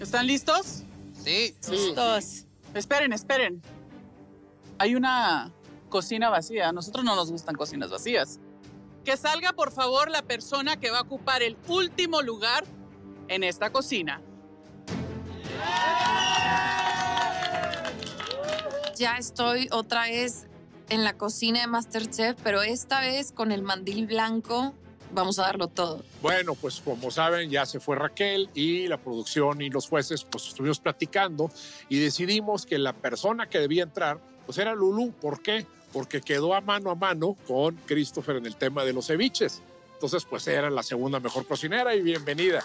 ¿Están listos? Sí. Listos. Esperen, esperen. Hay una cocina vacía. A nosotros no nos gustan cocinas vacías. Que salga, por favor, la persona que va a ocupar el último lugar en esta cocina. Ya estoy otra vez en la cocina de Masterchef, pero esta vez con el mandil blanco vamos a darlo todo. Bueno, pues como saben, ya se fue Raquel y la producción y los jueces, pues estuvimos platicando y decidimos que la persona que debía entrar, pues era Lulu. ¿Por qué? Porque quedó a mano a mano con Christopher en el tema de los ceviches. Entonces, pues era la segunda mejor cocinera y bienvenida.